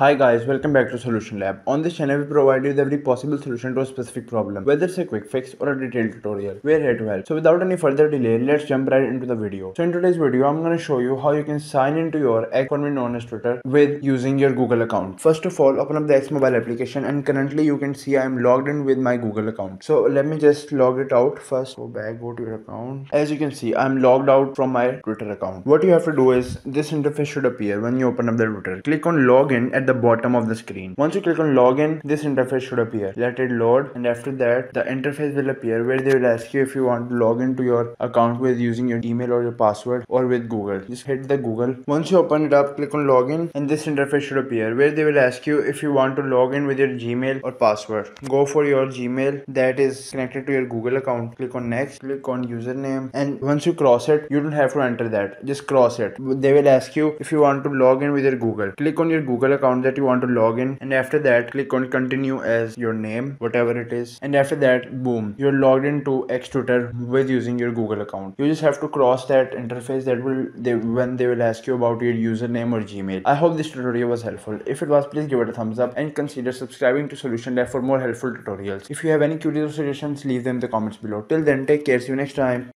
Hi guys, welcome back to Solution Lab. On this channel, we provide you with every possible solution to a specific problem, whether it's a quick fix or a detailed tutorial. We're here to help. So without any further delay, let's jump right into the video. So in today's video, I'm gonna show you how you can sign into your formerly known as Twitter with using your Google account. First of all, open up the X mobile application and currently you can see I'm logged in with my Google account. So let me just log it out first. Go back, go to your account. As you can see, I'm logged out from my Twitter account. What you have to do is this interface should appear when you open up the Twitter. Click on login at the bottom of the screen. Once you click on login, this interface should appear. Let it load and after that the interface will appear where they will ask you if you want to log into your account with using your email or your password or with Google. Just hit the Google. Once you open it up, click on login and this interface should appear where they will ask you if you want to log in with your Gmail or password. Go for your Gmail that is connected to your Google account. Click on next, click on username and once you cross it, you don't have to enter that. Just cross it. They will ask you if you want to log in with your Google. Click on your Google account that you want to log in. And after that click on continue as your name whatever it is. And after that boom you're logged into X Twitter with using your Google account. You just have to cross that interface that will they when they will ask you about your username or Gmail. I hope this tutorial was helpful. If it was please give it a thumbs up and consider subscribing to Solution Lab for more helpful tutorials. If you have any queries or suggestions leave them in the comments below. Till then take care. See you next time